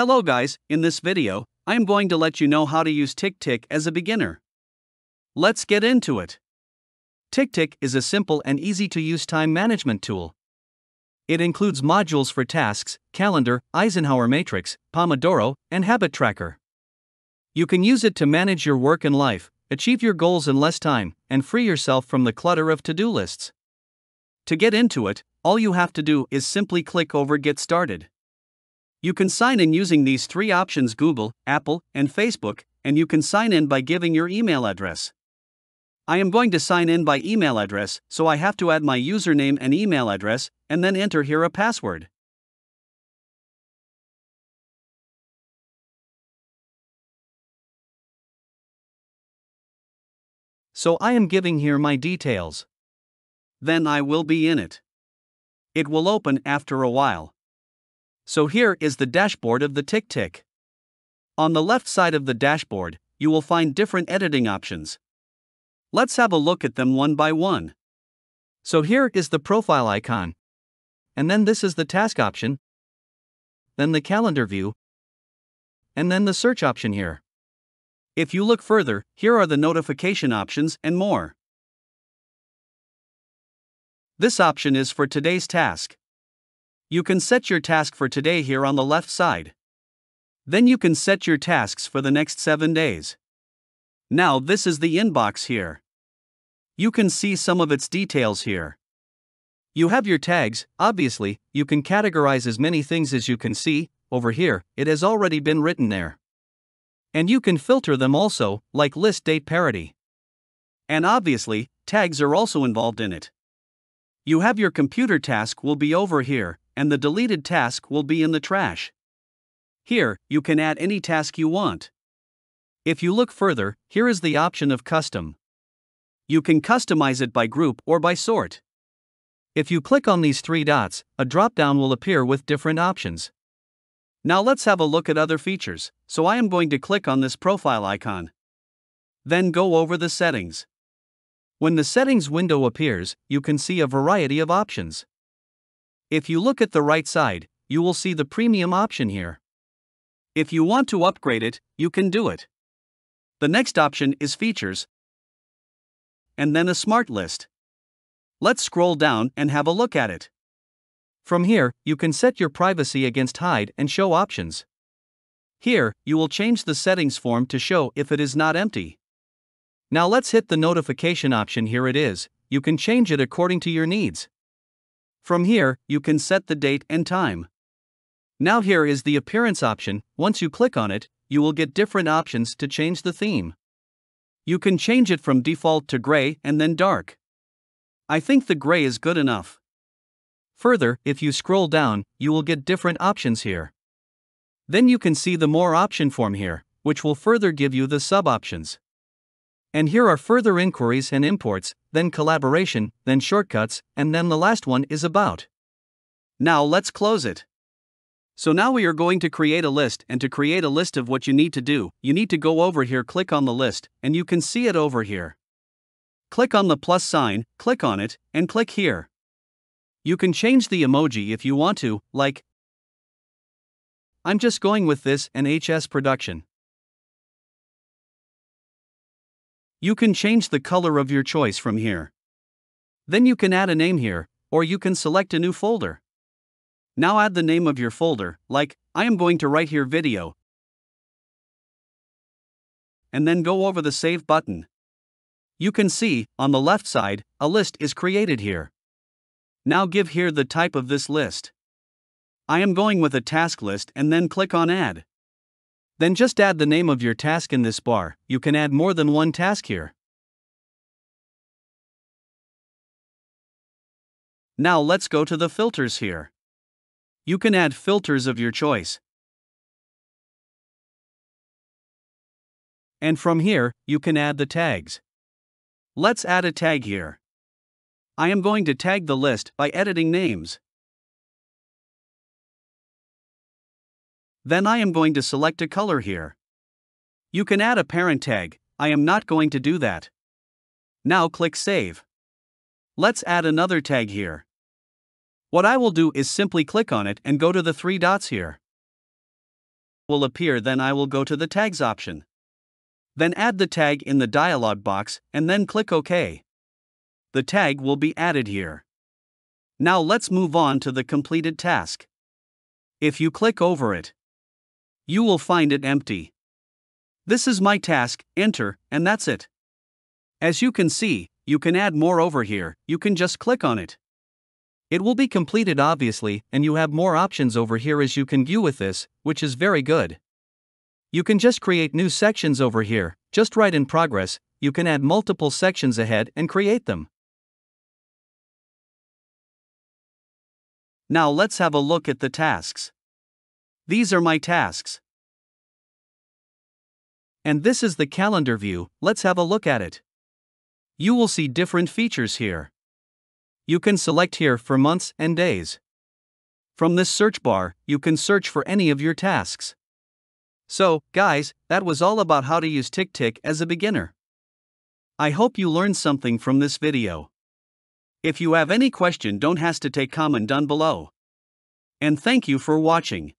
Hello guys, in this video, I am going to let you know how to use TickTick as a beginner. Let's get into it. TickTick is a simple and easy to use time management tool. It includes modules for tasks, calendar, Eisenhower matrix, Pomodoro, and habit tracker. You can use it to manage your work and life, achieve your goals in less time, and free yourself from the clutter of to do lists. To get into it, all you have to do is simply click over Get Started. You can sign in using these three options Google, Apple, and Facebook, and you can sign in by giving your email address. I am going to sign in by email address, so I have to add my username and email address, and then enter here a password. So I am giving here my details. Then I will be in it. It will open after a while. So here is the dashboard of the TickTick. On the left side of the dashboard, you will find different editing options. Let's have a look at them one by one. So here is the profile icon. And then this is the task option. Then the calendar view. And then the search option here. If you look further, here are the notification options and more. This option is for today's task. You can set your task for today here on the left side. Then you can set your tasks for the next 7 days. Now, this is the inbox here. You can see some of its details here. You have your tags, obviously, you can categorize as many things as you can see, over here, it has already been written there. And you can filter them also, like list date priority. And obviously, tags are also involved in it. You have your computer task will be over here, and the deleted task will be in the trash. Here, you can add any task you want. If you look further, here is the option of custom. You can customize it by group or by sort. If you click on these three dots, a drop down will appear with different options. Now let's have a look at other features, so I am going to click on this profile icon. Then go over the settings. When the settings window appears, you can see a variety of options. If you look at the right side, you will see the premium option here. If you want to upgrade it, you can do it. The next option is features, and then a smart list. Let's scroll down and have a look at it. From here, you can set your privacy against hide and show options. Here, you will change the settings form to show if it is not empty. Now let's hit the notification option here it is, you can change it according to your needs. From here, you can set the date and time. Now here is the appearance option, once you click on it, you will get different options to change the theme. You can change it from default to gray and then dark. I think the gray is good enough. Further, if you scroll down, you will get different options here. Then you can see the more option form here, which will further give you the sub options. And here are further inquiries and imports, then collaboration, then shortcuts, and then the last one is about. Now let's close it. So now we are going to create a list and to create a list of what you need to do, you need to go over here click on the list and you can see it over here. Click on the plus sign, click on it, and click here. You can change the emoji if you want to, like I'm just going with this and HS production. You can change the color of your choice from here. Then you can add a name here, or you can select a new folder. Now add the name of your folder, like, I am going to write here video. And then go over the Save button. You can see, on the left side, a list is created here. Now give here the type of this list. I am going with a task list and then click on Add. Then just add the name of your task in this bar, you can add more than one task here. Now let's go to the filters here. You can add filters of your choice. And from here, you can add the tags. Let's add a tag here. I am going to tag the list by editing names. Then I am going to select a color here. You can add a parent tag, I am not going to do that. Now click Save. Let's add another tag here. What I will do is simply click on it and go to the three dots here. will appear then I will go to the tags option. Then add the tag in the dialog box and then click OK. The tag will be added here. Now let's move on to the completed task. If you click over it, you will find it empty. This is my task, enter, and that's it. As you can see, you can add more over here, you can just click on it. It will be completed obviously, and you have more options over here as you can view with this, which is very good. You can just create new sections over here, just write in progress, you can add multiple sections ahead and create them. Now let's have a look at the tasks. These are my tasks. And this is the calendar view, let's have a look at it. You will see different features here. You can select here for months and days. From this search bar, you can search for any of your tasks. So, guys, that was all about how to use TickTick as a beginner. I hope you learned something from this video. If you have any question don't hesitate to take comment down below. And thank you for watching.